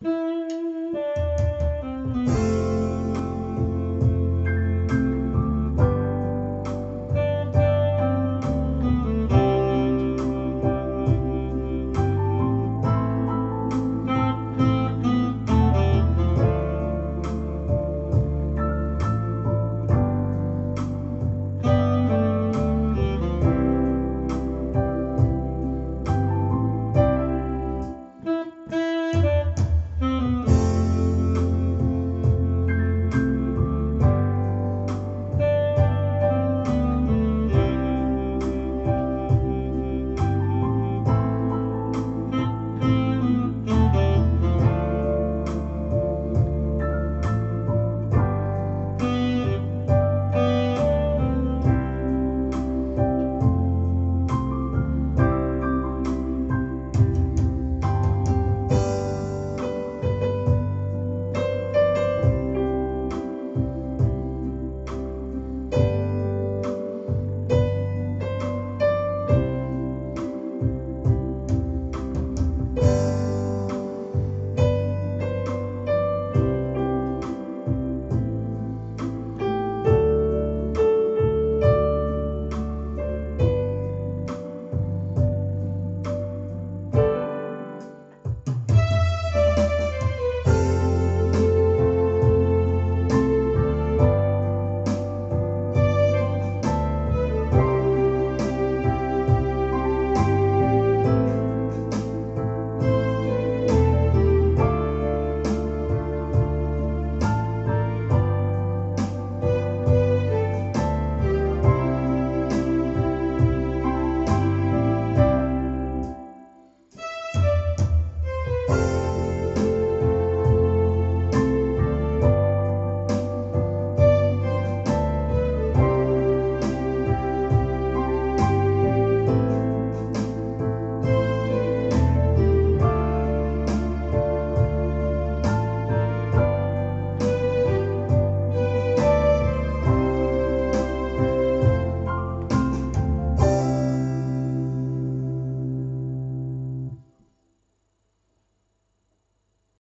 you